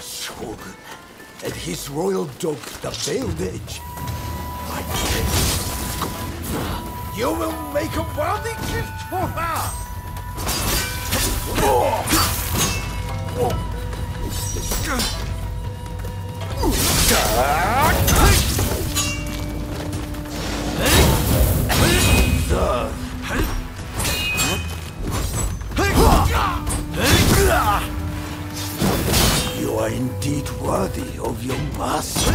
Shogun and his royal dog, the Veiled Edge. You will make a worthy gift for her! Indeed worthy of your master.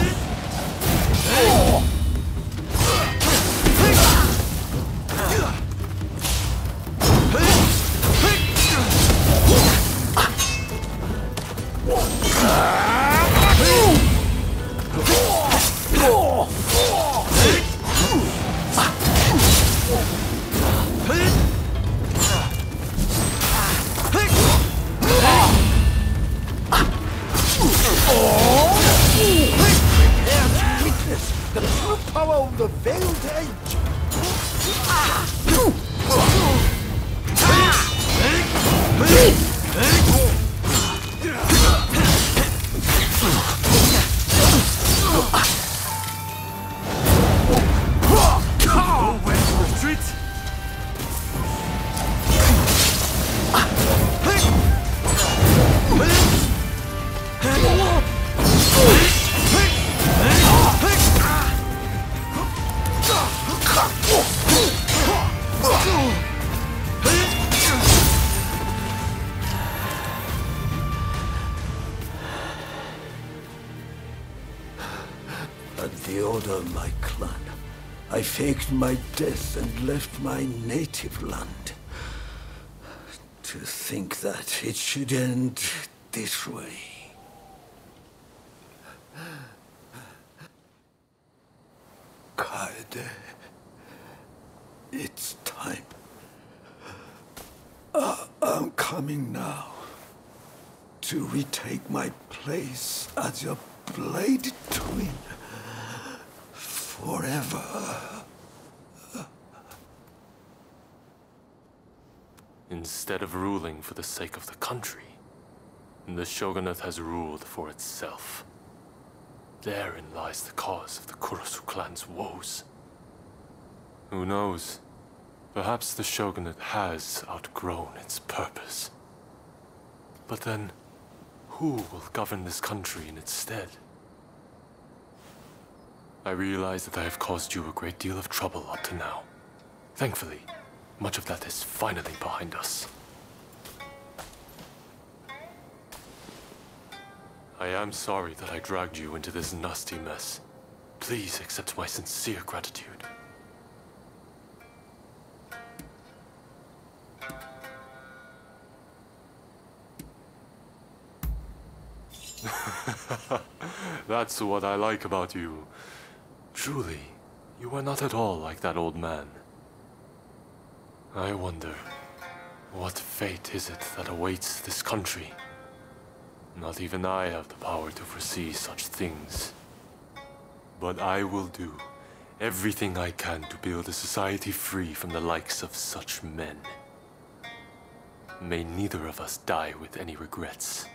Power of the Veiled Edge. When ah! The order of my clan, I faked my death and left my native land. To think that it should end this way. Kaede, it's time. I- I'm coming now to retake my place as your blade twin Instead of ruling for the sake of the country, the shogunate has ruled for itself. Therein lies the cause of the Kurosu clan's woes. Who knows? Perhaps the shogunate has outgrown its purpose. But then, who will govern this country in its stead? I realize that I have caused you a great deal of trouble up to now. Thankfully, much of that is finally behind us. I am sorry that I dragged you into this nasty mess. Please accept my sincere gratitude. That's what I like about you. Truly, you are not at all like that old man. I wonder, what fate is it that awaits this country? Not even I have the power to foresee such things. But I will do everything I can to build a society free from the likes of such men. May neither of us die with any regrets.